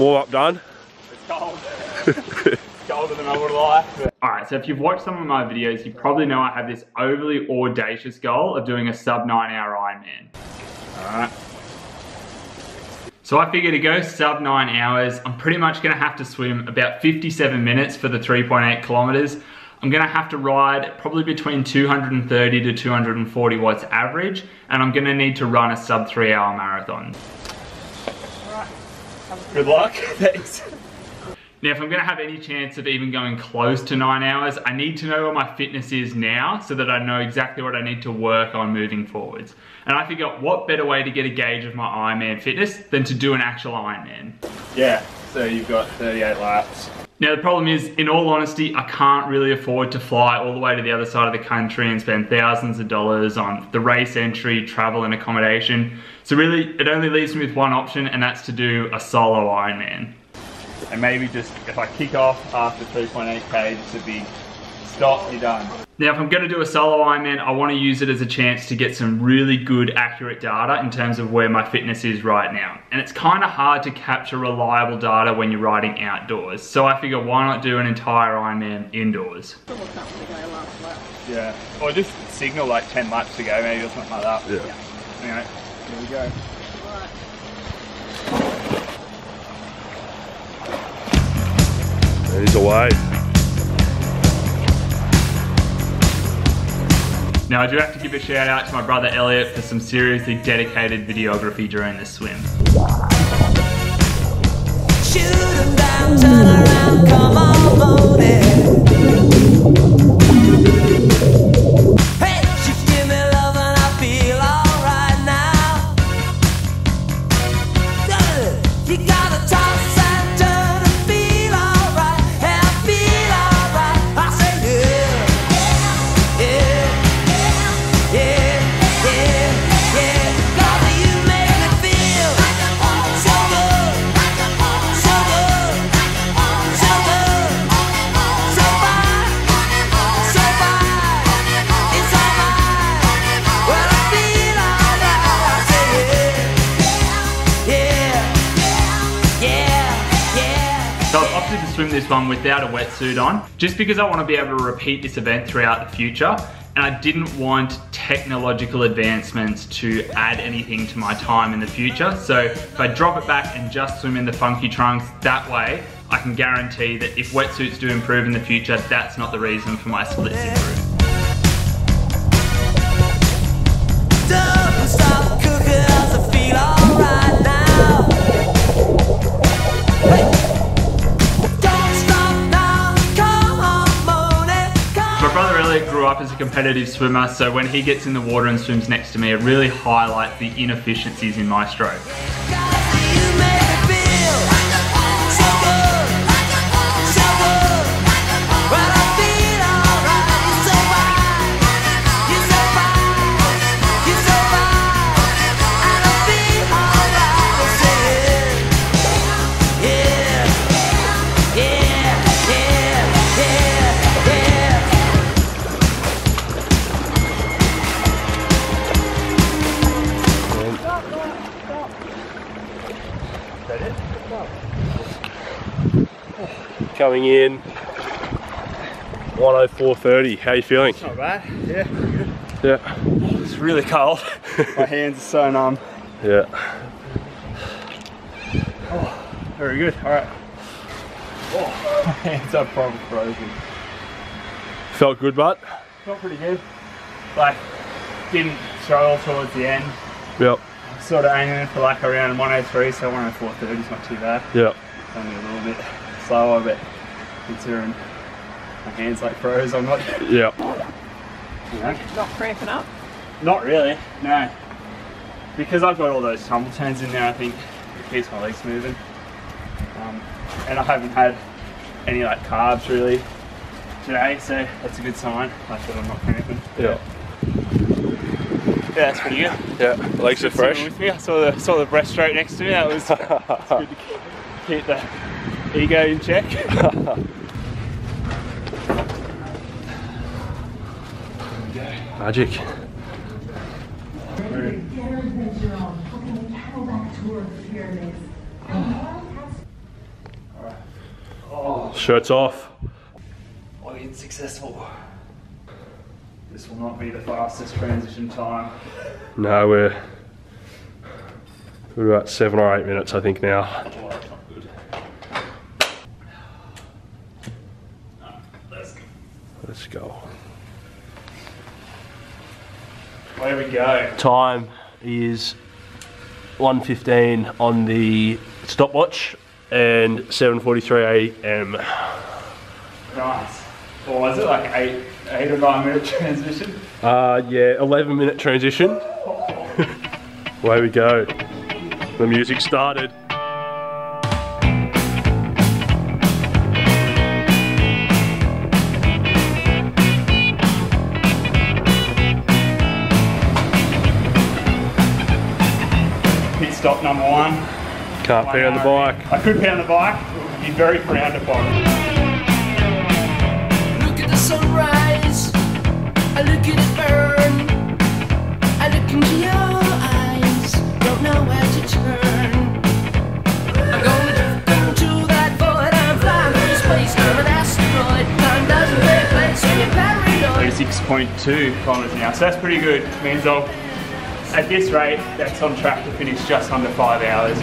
Warm up done? It's cold. it's colder than I would like. Alright, so if you've watched some of my videos, you probably know I have this overly audacious goal of doing a sub 9 hour Ironman. Alright. So I figure to go sub 9 hours, I'm pretty much going to have to swim about 57 minutes for the 3.8 kilometers. I'm gonna have to ride probably between 230 to 240 watts average, and I'm gonna need to run a sub three hour marathon. Good luck, thanks. Now, if I'm gonna have any chance of even going close to nine hours, I need to know where my fitness is now so that I know exactly what I need to work on moving forwards. And I figure what better way to get a gauge of my Ironman fitness than to do an actual Ironman. Yeah, so you've got 38 laps. Now the problem is, in all honesty, I can't really afford to fly all the way to the other side of the country and spend thousands of dollars on the race entry, travel and accommodation. So really, it only leaves me with one option and that's to do a solo Ironman. And maybe just, if I kick off after 3.8k, just a big stop, you're done. Now, if I'm gonna do a solo Ironman, I wanna use it as a chance to get some really good, accurate data in terms of where my fitness is right now. And it's kinda hard to capture reliable data when you're riding outdoors. So I figure why not do an entire Ironman indoors? Yeah, or just signal like 10 laps to go maybe or something like that. Yeah. Anyway, here we go. And he's away. Now I do have to give a shout out to my brother Elliot for some seriously dedicated videography during this swim. Shoot down, turn around, come on, this one without a wetsuit on, just because I want to be able to repeat this event throughout the future. And I didn't want technological advancements to add anything to my time in the future. So if I drop it back and just swim in the funky trunks that way, I can guarantee that if wetsuits do improve in the future, that's not the reason for my splits improve. Competitive swimmer, so when he gets in the water and swims next to me, it really highlights the inefficiencies in my stroke. Coming in 104.30. How you feeling? Not bad, yeah. Yeah. It's really cold. My hands are so numb. Yeah. Oh, very good, all right. Oh, my hands are probably frozen. Felt good, but? Felt pretty good. Like, didn't struggle towards the end. Yep. Sort of aiming for like around 103, so 104.30 is not too bad. Yep. Only a little bit slower, but considering my hands like froze, I'm not. Yeah. You know, not cramping up? Not really, no. Because I've got all those tumble turns in there, I think it keeps my legs moving. Um, and I haven't had any like carbs really today, so that's a good sign. Like that I'm not cramping. Yeah. Yeah, that's pretty good. Yeah, legs are fresh. With me. I saw the saw the breaststroke next to me. That was, good to keep the ego in check. Magic. Shirts off. I've been successful. This will not be the fastest transition time. No, we're, we're about seven or eight minutes, I think, now. Let's go. There we go. Time is 1.15 on the stopwatch and 7.43 a.m. Nice. Or was it like eight, eight or nine minute transition? Uh, yeah, 11 minute transition. Oh. Away we go. The music started. stop number one. Can't one pound the bike. I could pound the bike, it would be very frowned upon. Look at the sunrise, I look at it burn, I look into your eyes, don't know where to turn. Six point two kilometres an hour. So that's pretty good. Means I'll at this rate, that's on track to finish just under five hours.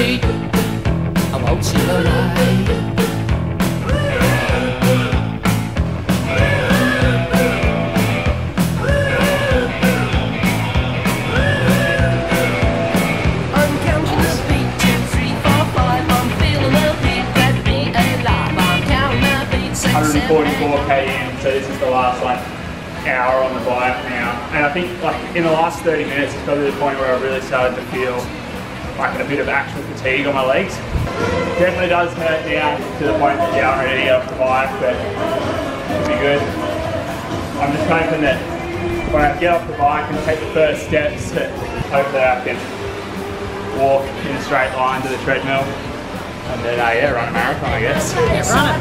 street I won't see the light km, so this is the last like hour on the bike now, and I think like in the last 30 minutes, it's got to the point where I really started to feel like a bit of actual fatigue on my legs. Definitely does hurt now to the point that yeah, I'm ready to bike, but it'll be good. I'm just hoping that when I get off the bike and take the first steps, that hopefully I can walk in a straight line to the treadmill and then uh, yeah, run a marathon, I guess. Yeah, run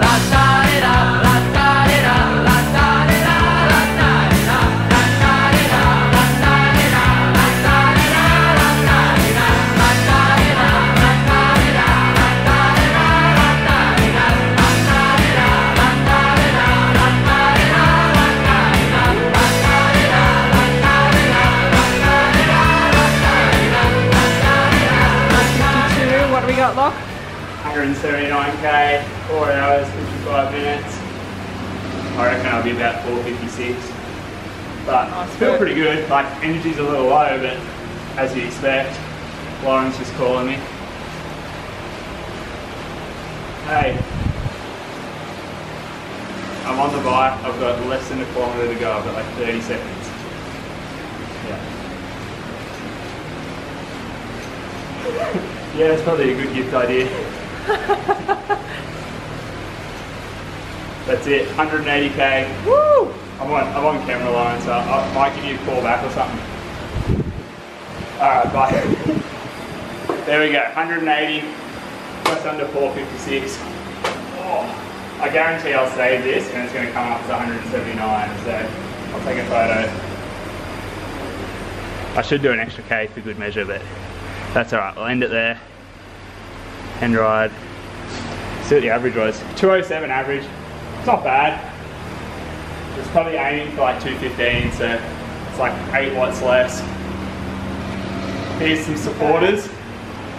it. 55 minutes. I reckon I'll be about 456. But oh, it's still work. pretty good. Like energy's a little low, but as you expect, Lauren's just calling me. Hey, I'm on the bike. I've got less than a kilometre to go. I've got like 30 seconds. Yeah. yeah, it's probably a good gift idea. That's it, 180k. Woo! I'm on, I'm on camera line, so I might give you a call back or something. Alright, bye. There we go, 180, just under 456. Oh, I guarantee I'll save this and it's going to come up to 179, so I'll take a photo. I should do an extra K for good measure, but that's alright, we'll end it there. End ride. See what the average was. 207 average. It's not bad. It's probably aiming for like 215, so it's like 8 watts less. Here's some supporters.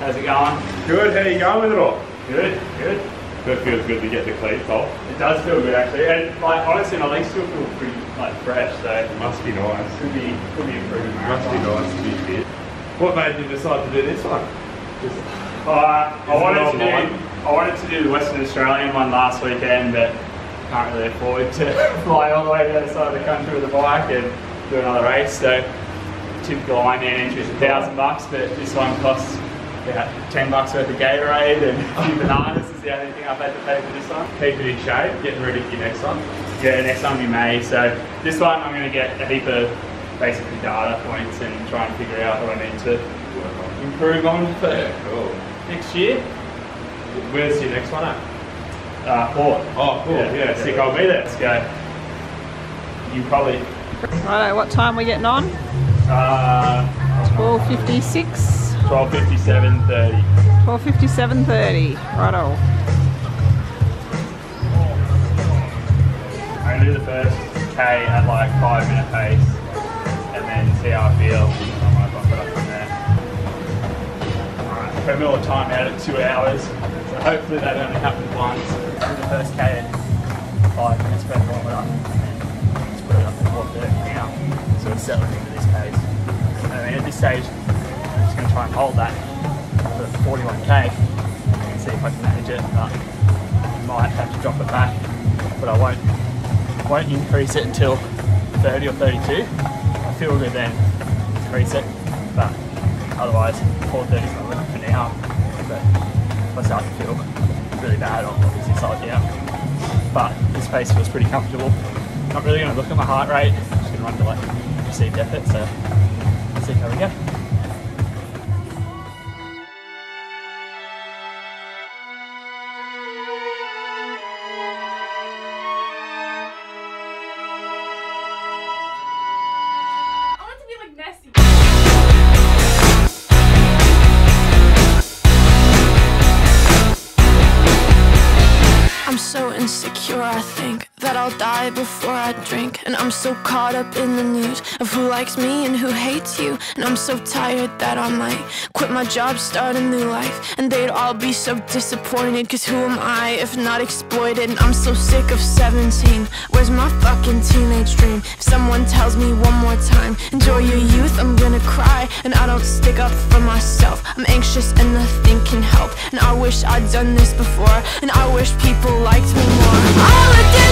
How's it going? Good, how you going with it all? Good, good. That feels good to get the cleats off. It does feel good actually, and like honestly, my legs still feel pretty like fresh, so it Must be nice. could be could be improving. Must be nice to be fit. What made you decide to do this one? Uh, I wanted to do. I wanted to do the Western Australian one last weekend, but can't really afford to fly all the way to the other side of the country with a bike and do another race. So typical Ironman entry is a thousand bucks, but this one costs about ten bucks worth of Gatorade and a few bananas is the only thing I've had to pay for this one. Keep it in shape, getting ready for your next one. Yeah, next one be May. So this one I'm going to get a heap of basically data points and try and figure out what I need to improve on for cool. next year. Where's your next one at? Uh, Port. Oh, cool. Yeah, yeah, sick. I'll be there. Let's go. You probably. Righto, what time we getting on? Uh, 12.56. 12:57, 30. 12.57.30. Righto. I'm gonna do the first K at like five minute pace, and then see how I feel. I might bump it up from there. Alright, put me all time out at two hours, so hopefully that only happens once. First K at five minutes per kilometre, and just put it up to 4:30 now. So we're settling into this pace. I mean, at this stage, I'm just gonna try and hold that for 41k and see if I can manage it. But I might have to drop it back, but I won't won't increase it until 30 or 32. I feel good then, increase it, but otherwise 430 is my limit for now. But if I start to feel really bad, I'll obviously slow it down. But this pace feels pretty comfortable. Not really going to look at my heart rate, just going to run to like perceived effort, so let's see how we go. That I'll die before I drink. And I'm so caught up in the news of who likes me and who hates you. And I'm so tired that I might quit my job, start a new life. And they'd all be so disappointed, cause who am I if not exploited? And I'm so sick of 17. Where's my fucking teenage dream? If someone tells me one more time, enjoy your youth, I'm gonna cry. And I don't stick up for myself. I'm anxious and nothing can help. And I wish I'd done this before. And I wish people liked me more.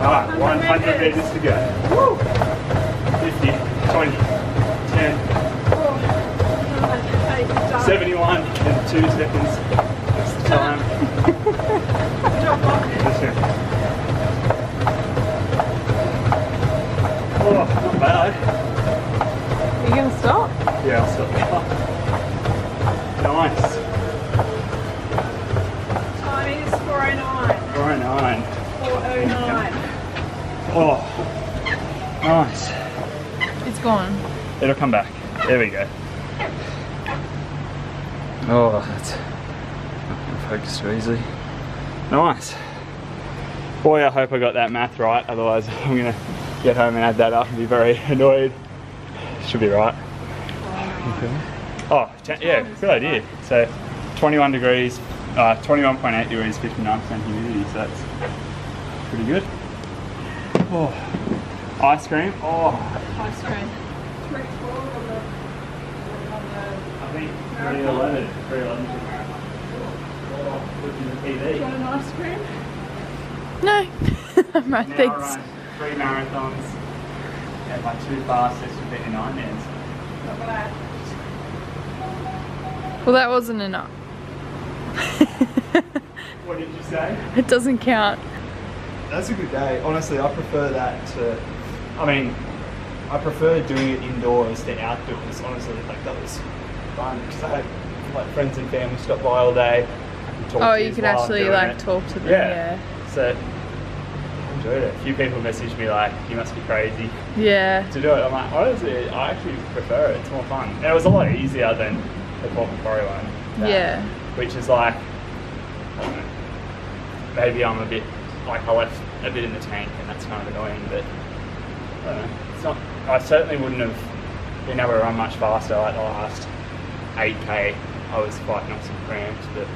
Alright, 100 metres to go. Woo! 50, 20, 10, 71 in two seconds. That's the time. Oh, not bad. Are you gonna stop? Yeah, I'll stop. Nice. Time is 409. 409. 409. Oh, nice. It's gone. It'll come back. There we go. Oh, that's focus too easily. Nice. Boy, I hope I got that math right. Otherwise, I'm gonna get home and add that up and be very annoyed. Should be right. Oh, cha- yeah, good idea. So, 21 degrees, uh, 21.8 degrees, 59% humidity. So that's pretty good. Oh, ice cream. Oh, Ice cream. 312 on the, on uh, I think 311. 311 is a marathon. Oh, looking at the, do you want an ice cream? No. I'm right, Now I thanks. three marathons and my two fastest would be nine mans. Not bad. Well, that wasn't enough. What did you say? It doesn't count. That's a good day. Honestly, I prefer that to. I mean, I prefer doing it indoors to outdoors. Honestly, like that was fun because I had like friends and family stop by all day. Oh, you could actually like it. talk to them. Yeah. Yeah. So I enjoyed it. A few people messaged me like, "You must be crazy Yeah. to do it." I'm like, honestly, I actually prefer it. It's more fun. And it was a lot easier than the Port Macquarie one. that- Yeah. Which is like, I don't know, maybe I'm a bit like I left a bit in the tank, and that's kind of annoying. But I don't know. It's not. I certainly wouldn't have been able to run much faster. Like the last 8k, I was fighting off some cramps, but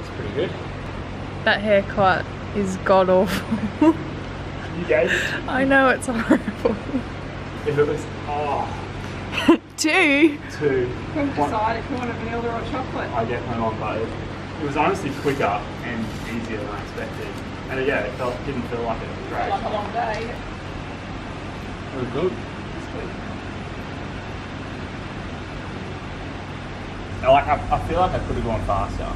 it's pretty good. That haircut is god awful. You gave it. I know it's horrible. If it was oh Two. two, You can one- decide if you want a vanilla or chocolate. I definitely want both. It was honestly quicker and easier than I expected. And yeah, it felt didn't feel like a drag. Like a long day. It was good. I like I, I feel like I could have gone faster.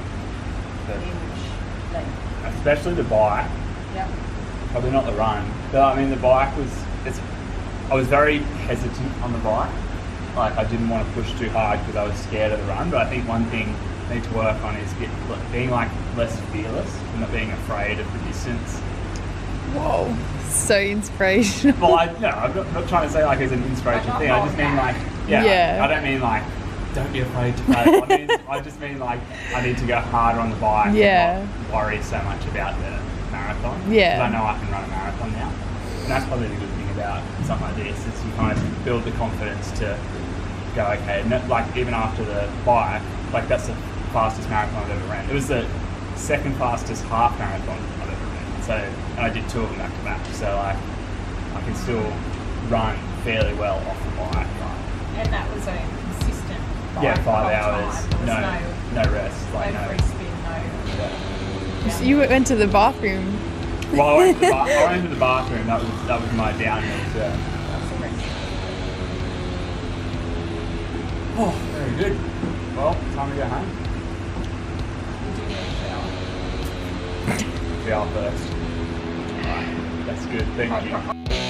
But especially the bike. Yep. Probably not the run. But I mean the bike was it's I was very hesitant on the bike. Like I didn't want to push too hard because I was scared of the run. But I think one thing I need to work on is get, being like less fearless and not being afraid of the distance. So inspirational. Well, I, no, I'm not, not trying to say like it's an inspirational thing. I just mean like, yeah, Yeah. I don't mean like, don't be afraid to fail. I, mean, I just mean like, I need to go harder on the bike. and Yeah. not worry so much about the marathon. Yeah. Because I know I can run a marathon now, and that's probably the good thing about something like this is you kind of build the confidence to go okay. No, like even after the bike, like that's the fastest marathon I've ever ran. It was the second fastest half marathon I've ever ran. So, and I did two of them back to back. So like, I can still run fairly well off the bike. Like, And that was a consistent yeah, five hours, time. No, no, no rest, like no no. free spin, no. So you went to the bathroom. Well, I went, to the ba- I went to the bathroom. That was that was my downhill. So. Oh, very good. Well, time to go home. Shower first. Alright, that's good. Thank you.